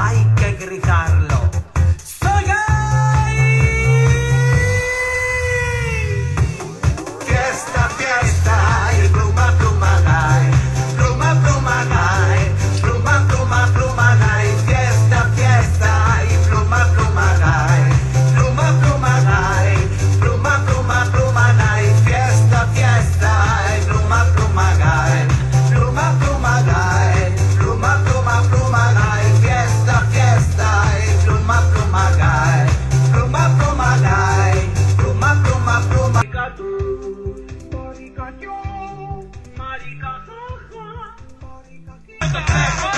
hay que gritarlo. Come back.